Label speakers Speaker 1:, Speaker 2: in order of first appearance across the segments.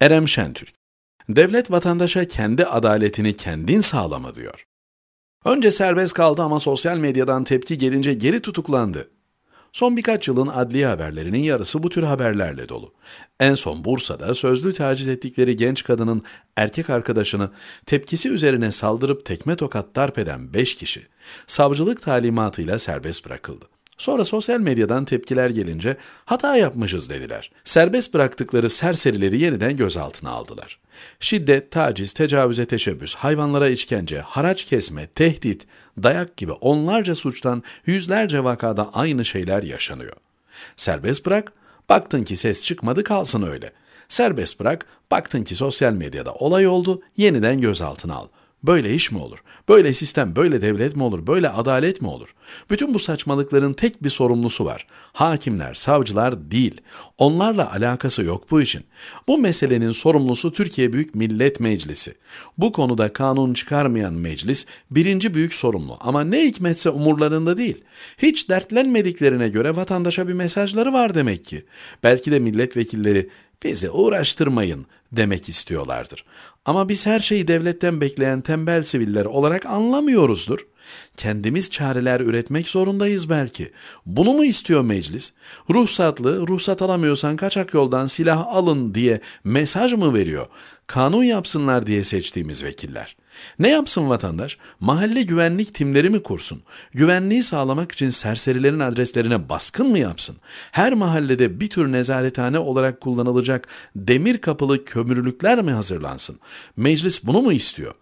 Speaker 1: Erem Şentürk, devlet vatandaşa kendi adaletini kendin sağlama diyor. Önce serbest kaldı ama sosyal medyadan tepki gelince geri tutuklandı. Son birkaç yılın adliye haberlerinin yarısı bu tür haberlerle dolu. En son Bursa'da sözlü taciz ettikleri genç kadının erkek arkadaşını tepkisi üzerine saldırıp tekme tokat darp eden 5 kişi savcılık talimatıyla serbest bırakıldı. Sonra sosyal medyadan tepkiler gelince hata yapmışız dediler. Serbest bıraktıkları serserileri yeniden gözaltına aldılar. Şiddet, taciz, tecavüze teşebbüs, hayvanlara işkence, haraç kesme, tehdit, dayak gibi onlarca suçtan yüzlerce vakada aynı şeyler yaşanıyor. Serbest bırak, baktın ki ses çıkmadı kalsın öyle. Serbest bırak, baktın ki sosyal medyada olay oldu, yeniden gözaltına al. Böyle iş mi olur? Böyle sistem, böyle devlet mi olur? Böyle adalet mi olur? Bütün bu saçmalıkların tek bir sorumlusu var. Hakimler, savcılar değil. Onlarla alakası yok bu işin. Bu meselenin sorumlusu Türkiye Büyük Millet Meclisi. Bu konuda kanun çıkarmayan meclis birinci büyük sorumlu ama ne hikmetse umurlarında değil. Hiç dertlenmediklerine göre vatandaşa bir mesajları var demek ki. Belki de milletvekilleri bizi uğraştırmayın demek istiyorlardır. Ama biz her şeyi devletten bekleyen tembel siviller olarak anlamıyoruzdur. Kendimiz çareler üretmek zorundayız belki. Bunu mu istiyor meclis? Ruhsatlı, ruhsat alamıyorsan kaçak yoldan silah alın diye mesaj mı veriyor? Kanun yapsınlar diye seçtiğimiz vekiller. Ne yapsın vatandaş? Mahalle güvenlik timleri mi kursun? Güvenliği sağlamak için serserilerin adreslerine baskın mı yapsın? Her mahallede bir tür nezarethane olarak kullanılacak demir kapılı kömürlükler mi hazırlansın? Meclis bunu mu istiyor?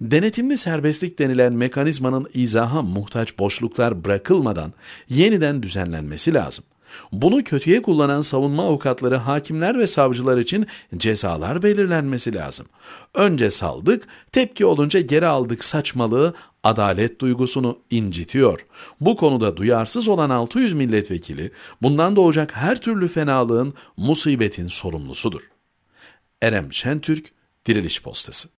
Speaker 1: Denetimli serbestlik denilen mekanizmanın izaha muhtaç boşluklar bırakılmadan yeniden düzenlenmesi lazım. Bunu kötüye kullanan savunma avukatları, hakimler ve savcılar için cezalar belirlenmesi lazım. Önce saldık, tepki olunca geri aldık saçmalığı adalet duygusunu incitiyor. Bu konuda duyarsız olan 600 milletvekili bundan doğacak her türlü fenalığın, musibetin sorumlusudur. Erem Şentürk, Diriliş Postası